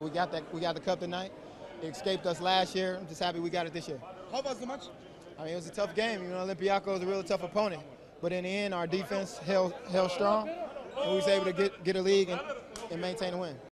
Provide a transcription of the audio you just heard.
We got that. We got the cup tonight. It escaped us last year. I'm just happy we got it this year. How was the match? I mean, it was a tough game. You know, Olympiacos is a really tough opponent. But in the end, our defense held held strong, and we was able to get get a league and, and maintain a win.